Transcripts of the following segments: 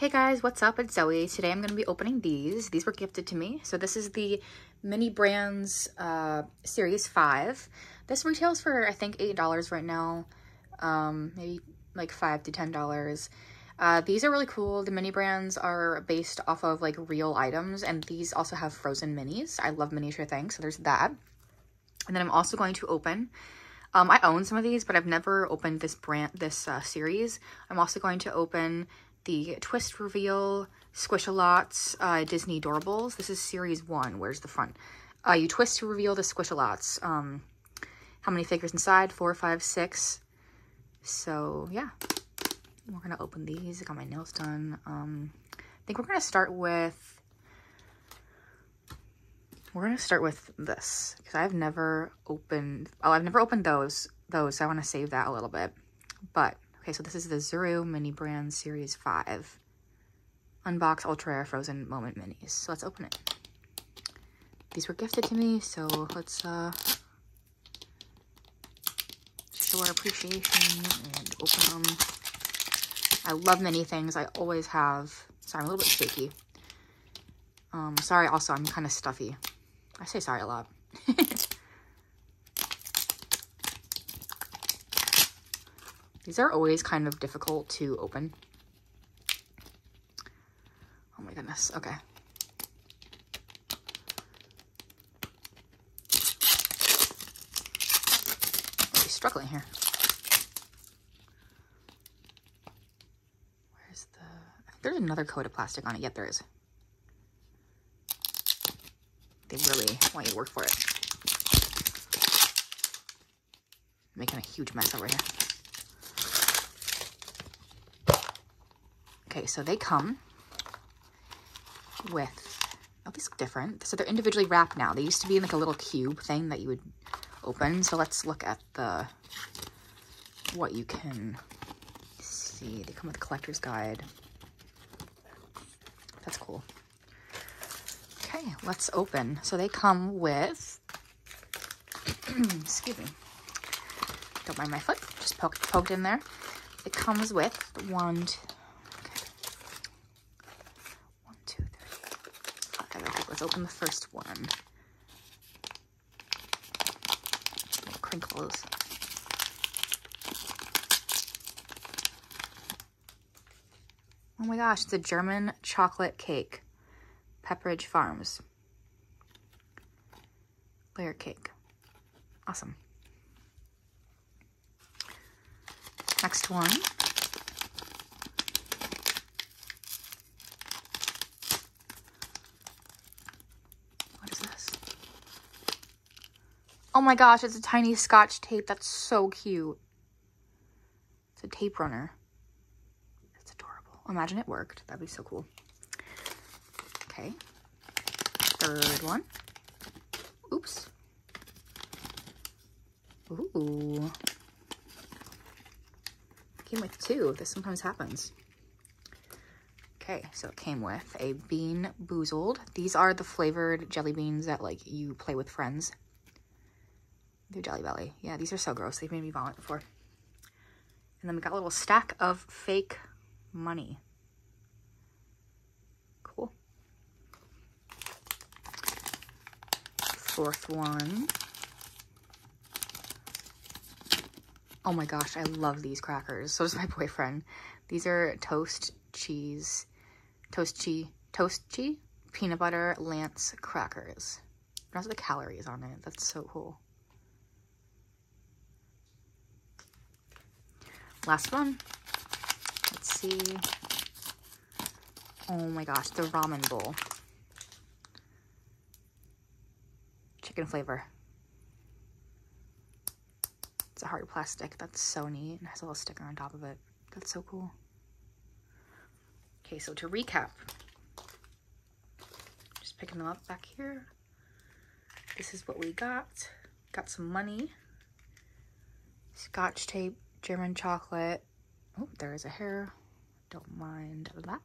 Hey guys, what's up? It's Zoey. Today I'm going to be opening these. These were gifted to me. So this is the Mini Brands uh, Series 5. This retails for, I think, $8 right now. Um, maybe like 5 to $10. Uh, these are really cool. The mini brands are based off of like real items and these also have frozen minis. I love miniature things, so there's that. And then I'm also going to open um, I own some of these, but I've never opened this brand, this uh, series. I'm also going to open the Twist Reveal Squish-A-Lots uh, Disney Doorables. This is series one. Where's the front? Uh, you twist to reveal the Squish-A-Lots. Um, how many figures inside? Four, five, six. So, yeah. We're going to open these. I got my nails done. Um, I think we're going to start with... We're going to start with this. Because I've never opened... Oh, I've never opened those. Those. So I want to save that a little bit. But Okay, so this is the Zuru Mini Brand Series 5. Unbox Ultra Rare Frozen Moment Minis. So let's open it. These were gifted to me, so let's uh, show our appreciation and open them. I love many things. I always have. Sorry, I'm a little bit shaky. Um, sorry, also, I'm kind of stuffy. I say sorry a lot. These are always kind of difficult to open. Oh my goodness. Okay. Really struggling here. Where's the... there's another coat of plastic on it. Yep, there is. They really want you to work for it. making a huge mess over here. Okay, so they come with, oh, these look different. So they're individually wrapped now. They used to be in like a little cube thing that you would open. So let's look at the, what you can see. They come with a collector's guide. That's cool. Okay, let's open. So they come with, excuse me, don't mind my foot, just poked, poked in there. It comes with one, let's open the first one. crinkles. Oh my gosh, it's a German chocolate cake. Pepperidge Farms. Layer cake. Awesome. Next one Oh my gosh, it's a tiny scotch tape. That's so cute. It's a tape runner. It's adorable. Imagine it worked. That'd be so cool. Okay. Third one. Oops. Ooh. Came with two. This sometimes happens. Okay, so it came with a Bean Boozled. These are the flavored jelly beans that like you play with friends. They're Jelly Belly. Yeah, these are so gross. They've made me vomit before. And then we got a little stack of fake money. Cool. Fourth one. Oh my gosh, I love these crackers. So does my boyfriend. These are toast cheese, toast cheese, toast cheese, peanut butter Lance crackers. It has the calories on it. That's so cool. Last one. Let's see. Oh my gosh, the ramen bowl. Chicken flavor. It's a hard plastic. That's so neat. And has a little sticker on top of it. That's so cool. Okay, so to recap, just picking them up back here. This is what we got. Got some money. Scotch tape German chocolate. Oh, there is a hair. Don't mind that.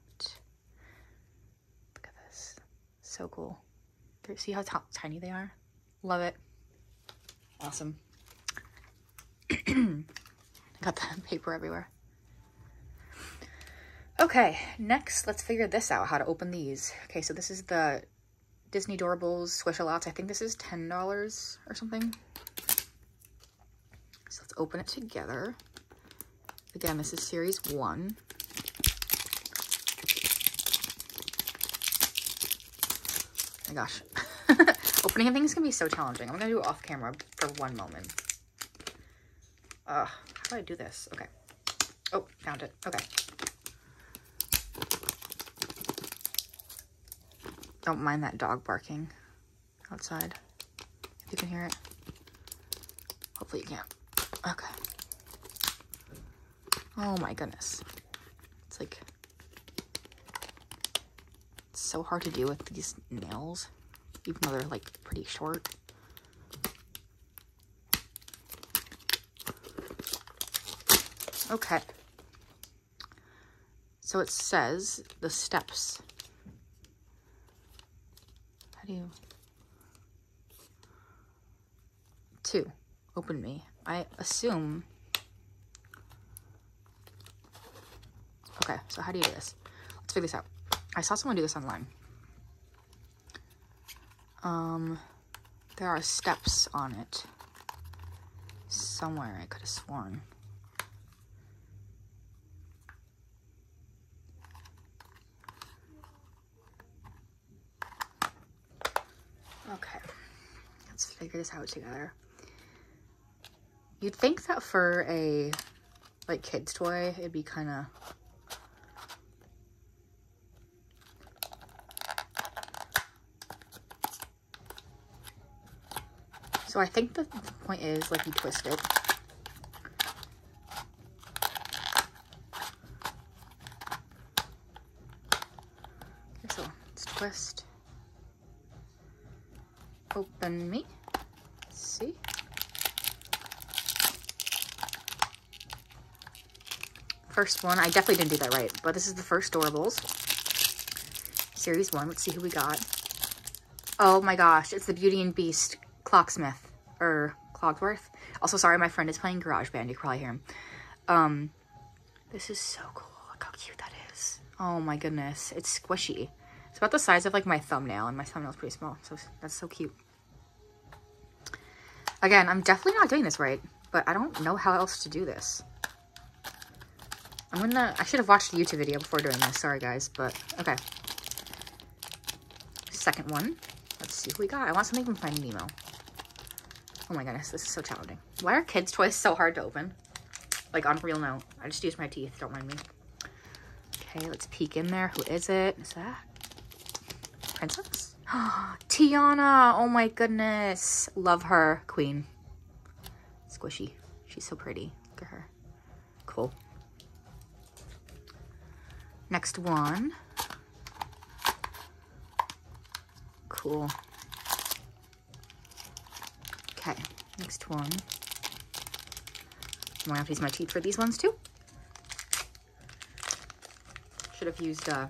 Look at this. So cool. See how tiny they are? Love it. Awesome. Got the paper everywhere. Okay, next, let's figure this out, how to open these. Okay, so this is the Disney Doorables Squish-A-Lots. I think this is $10 or something. So let's open it together. Again, this is series one. Oh my gosh. Opening things can be so challenging. I'm to do it off camera for one moment. Uh, how do I do this? Okay. Oh, found it. Okay. Don't mind that dog barking outside. If you can hear it. Hopefully you can't. Okay. Oh my goodness. It's like it's so hard to do with these nails, even though they're like pretty short. Okay. So it says the steps. How do you... Two. Open me. I assume... Okay, so how do you do this? Let's figure this out. I saw someone do this online. Um, there are steps on it. Somewhere I could have sworn. Okay, let's figure this out together. You'd think that for a like kid's toy, it'd be kind of So I think the point is like you twist it. Okay, so let's twist. Open me. Let's see. First one, I definitely didn't do that right, but this is the first Doorables. Series one, let's see who we got. Oh my gosh, it's the Beauty and Beast Clocksmith or Clogsworth. Also, sorry, my friend is playing GarageBand. You probably hear him. Um, this is so cool. Look how cute that is. Oh my goodness. It's squishy. It's about the size of like my thumbnail, and my thumbnail is pretty small. So that's so cute. Again, I'm definitely not doing this right, but I don't know how else to do this. I'm gonna, I should have watched a YouTube video before doing this. Sorry guys, but okay. Second one. Let's see who we got. I want something from Finding Nemo. Oh my goodness, this is so challenging. Why are kids' toys so hard to open? Like, on real note. I just use my teeth, don't mind me. Okay, let's peek in there. Who is it? Is that Princess? Tiana! Oh my goodness. Love her. Queen. Squishy. She's so pretty. Look at her. Cool. Next one. Cool. Okay, next one. I'm gonna have to use my teeth for these ones too. Should have used uh,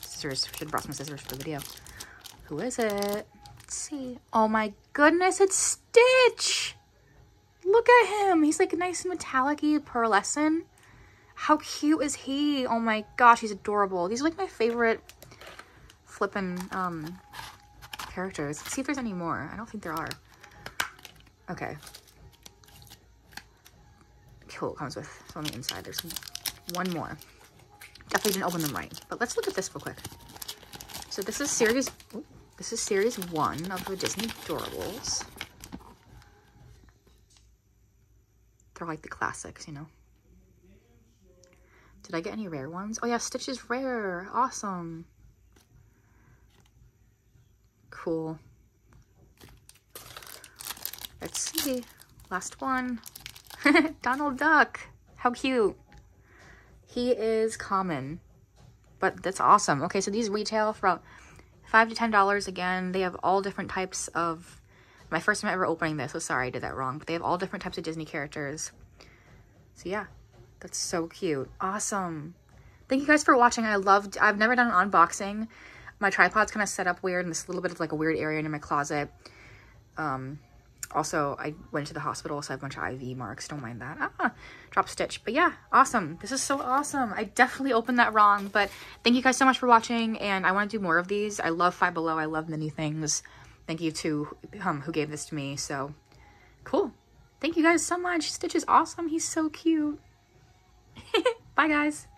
scissors. Should have brought some scissors for the video. Who is it? Let's see. Oh my goodness, it's Stitch! Look at him. He's like a nice metallic-y, pearlescent. How cute is he? Oh my gosh, he's adorable. These are like my favorite flippin' um, characters. Let's see if there's any more. I don't think there are. Okay. Cool, it comes with so on the inside. There's one more. Definitely didn't open them right. But let's look at this real quick. So this is series, ooh, this is series one of the Disney Doorables. They're like the classics, you know. Did I get any rare ones? Oh yeah, Stitch is rare. Awesome. Cool. Let's see. Last one. Donald Duck. How cute. He is common, but that's awesome. Okay, so these retail for about 5 to $10 again. They have all different types of... My first time ever opening this, so sorry I did that wrong. But they have all different types of Disney characters. So yeah, that's so cute. Awesome. Thank you guys for watching. I loved... I've never done an unboxing. My tripod's kind of set up weird in this little bit of like a weird area in my closet. Um, also, I went to the hospital, so I have a bunch of IV marks. Don't mind that. Ah, drop stitch. But yeah, awesome. This is so awesome. I definitely opened that wrong, but thank you guys so much for watching, and I want to do more of these. I love Five Below. I love many things. Thank you to um, who gave this to me. So, cool. Thank you guys so much. Stitch is awesome. He's so cute. Bye, guys.